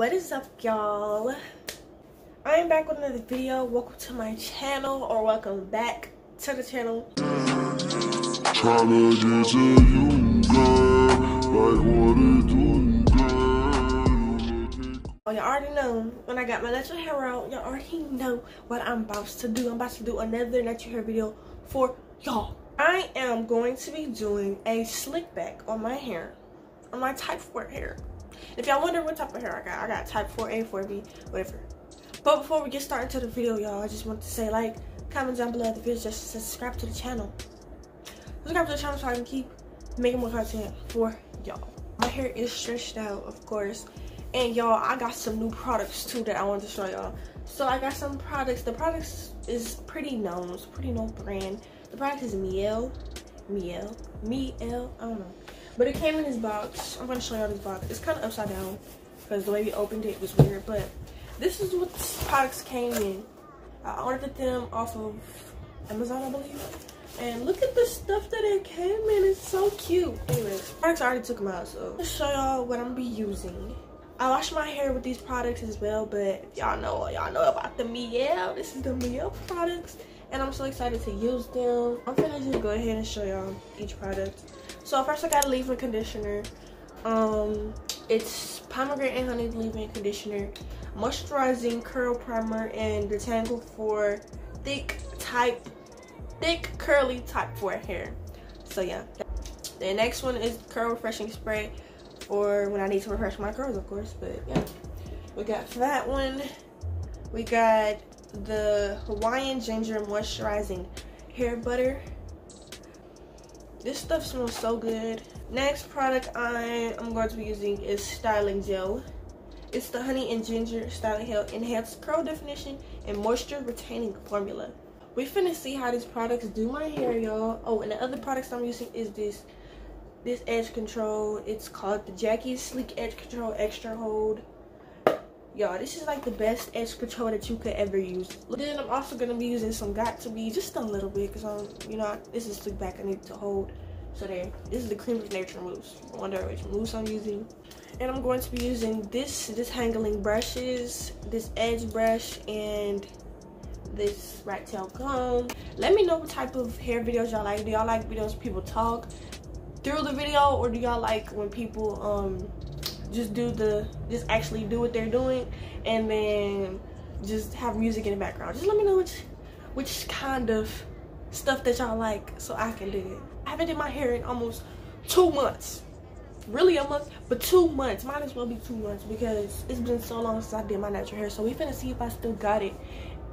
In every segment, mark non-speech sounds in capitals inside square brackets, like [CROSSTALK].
what is up y'all i am back with another video welcome to my channel or welcome back to the channel Oh, y'all already know when I got my natural hair out, y'all already know what I'm about to do. I'm about to do another natural hair video for y'all. I am going to be doing a slick back on my hair, on my type 4 hair. If y'all wonder what type of hair I got, I got type 4A, 4B, whatever. But before we get started to the video, y'all, I just want to say like, comment down below the video, just subscribe to the channel. Subscribe to the channel so I can keep making more content for y'all. My hair is stretched out, of course. And y'all, I got some new products too that I wanted to show y'all. So I got some products. The products is pretty known. It's pretty known brand. The product is Mielle. Mielle. Mielle. I don't know. But it came in this box. I'm going to show y'all this box. It's kind of upside down because the way we opened it was weird. But this is what the products came in. I ordered them off of Amazon, I believe. And look at the stuff that it came in. It's so cute. Anyways, products I already took them out. So let's show y'all what I'm to be using. I wash my hair with these products as well, but y'all know y'all know about the Mielle. This is the Mielle products, and I'm so excited to use them. I'm gonna just go ahead and show y'all each product. So first, I got a leave-in conditioner. Um, it's pomegranate and honey leave-in conditioner, moisturizing curl primer, and detangle for thick type, thick curly type for hair. So yeah. The next one is curl refreshing spray or when I need to refresh my curls, of course. But yeah, we got that one. We got the Hawaiian Ginger Moisturizing Hair Butter. This stuff smells so good. Next product I am going to be using is Styling Gel. It's the Honey and Ginger Styling Gel Enhanced Curl Definition and Moisture Retaining Formula. We finna see how these products do my hair, y'all. Oh, and the other products I'm using is this this edge control. It's called the Jackie Sleek Edge Control Extra Hold. Y'all, this is like the best edge control that you could ever use. Then I'm also gonna be using some Got2b just a little bit because I'm, you know, this is slick back I need to hold. So there, this is the Cream of Nature mousse. I wonder which mousse I'm using. And I'm going to be using this this detangling brushes, this edge brush, and this rat tail comb. Let me know what type of hair videos y'all like. Do y'all like videos people talk? through the video or do y'all like when people um just do the just actually do what they're doing and then just have music in the background. Just let me know which which kind of stuff that y'all like so i can do it. I haven't did my hair in almost two months. Really a month but two months. Might as well be two months because it's been so long since i did my natural hair. So we finna see if i still got it.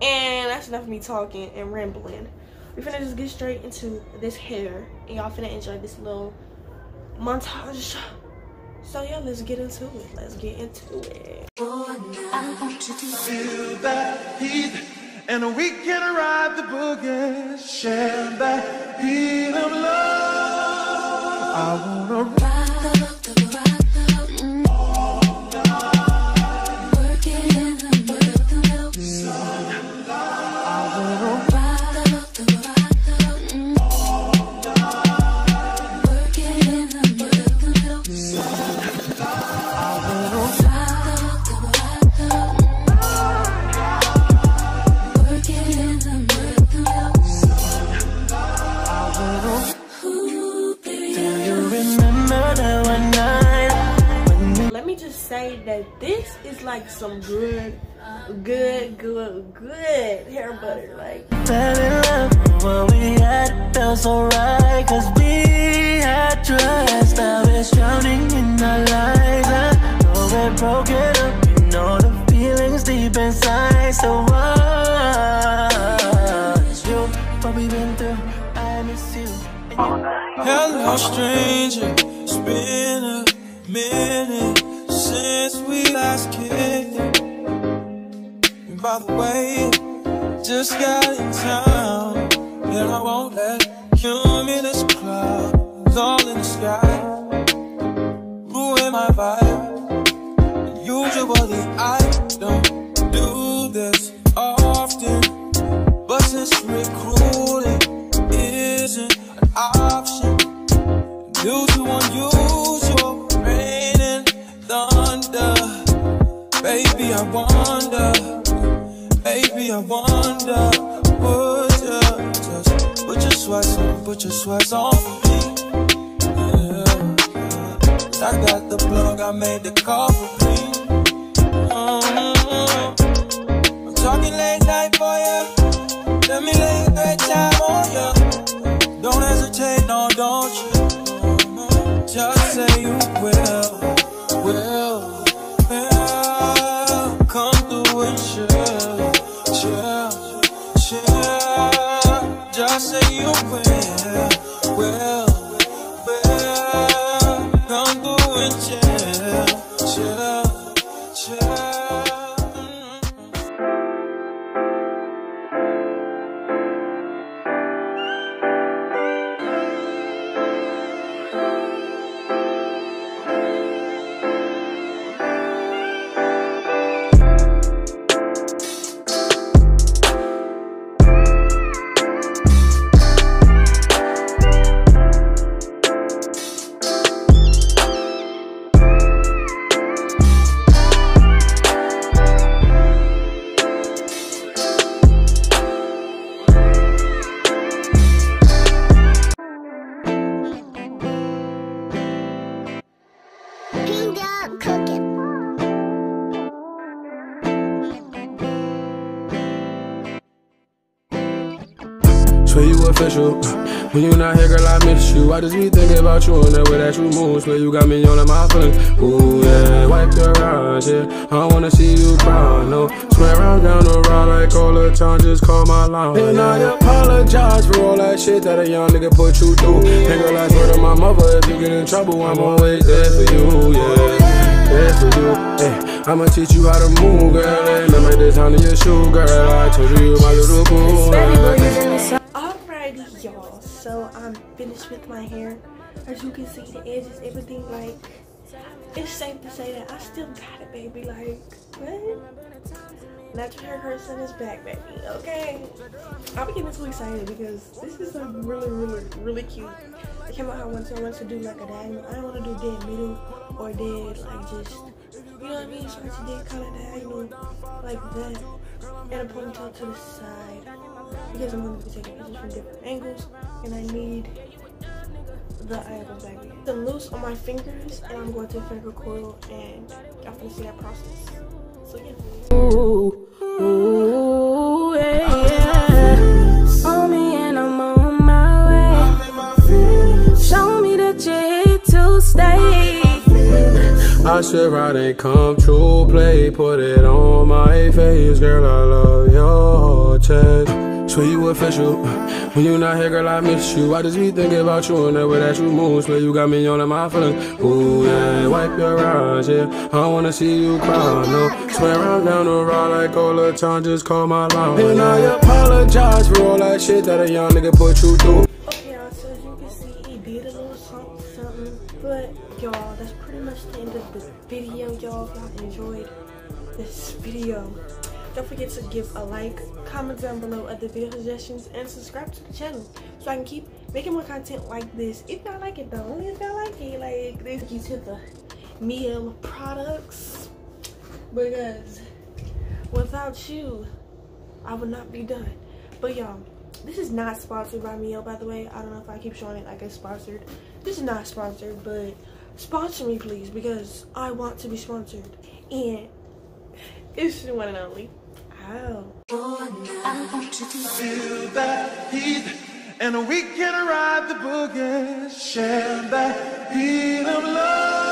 And that's enough of me talking and rambling. We're finna just get straight into this hair. And y'all finna enjoy this little montage so yeah let's get into it. Let's get into it. Feel that heat and we can ride the boogie. Share that of love i wanna like some good, good, good, good hair butter. Like. Fell in love what we had, felt so right, cause we had trust. Now it's drowning in our lives. I know we're broken up, you know the feelings deep inside. So what? You, what we've been through, I miss you. Hello, stranger. It's been a minute the way, just got in town And I won't let cumulus clouds all in the sky. Ruin my vibe Usually I don't do this often. But since I wonder, oh, would you just put your sweats on, put your sweats on for me? Yeah, I got the plug, I made the call for me. I'm talking late night for you. Let me lay a great time on you. Don't hesitate, no, don't you? Just say you will, will. Swear you official. When you not here, girl, I miss you. I just be thinking about you and the way that you move. Swear you got me on my feelings. Ooh, yeah, wipe your eyes, yeah. I don't wanna see you cry, no. Swear I'm down the road like all the time, just call my line. And I apologize for all that shit that a young nigga put you through. And girl, I swear to my mother, if you get in trouble, I'm always there for you, yeah. There for you, hey. I'ma teach you how to move, girl. And I made this honey your shoe, girl. I told you you my little boo. Y'all. So I'm finished with my hair. As you can see, the edges, everything like. It's safe to say that I still got it, baby. Like, what? Natural hair person is back, baby. Okay. I'm getting too excited because this is a really, really, really cute. It came out how I wanted to, I wanted to do like a diagonal. I don't want to do dead middle or dead like just, you know what I mean? So I just did kind of diagonal like that. And a ponytail to the side because I'm going to be taking pictures from different angles and I need the items back here. The loose on my fingers and I'm going to finger coil and y'all gonna see that process. So yeah. Ooh, ooh, yeah, yeah. On me and I'm on my way. Show me that you're here to stay. I swear I didn't come true. Play, put it on my face, girl. I love your chest. Swear you official. When you not here, girl, I miss you. I just be thinking about you and the way that you move. Swear you got me on my feelings. Ooh, yeah, wipe your eyes, yeah. I wanna see you cry, no. Swear I'm down the road like all the time, just call my line. And I apologize for all that shit that a young nigga put you through. Okay, y'all, so as you can see, he did a little something, something. But, y'all, that's pretty much the end of the video, y'all. If y'all enjoyed this video, don't forget to give a like, comment down below other video suggestions, and subscribe to the channel so I can keep making more content like this. If y'all like it, though, only if y'all like it, like this. Thank you to the Mielle products because without you, I would not be done. But y'all, this is not sponsored by Mio, by the way. I don't know if I keep showing it like it's sponsored. This is not sponsored, but sponsor me, please, because I want to be sponsored. And [LAUGHS] it's one and only. Ow. Feel that heat, and we can ride the boogie. Share that beat of love. I